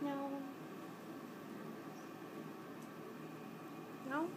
No. No?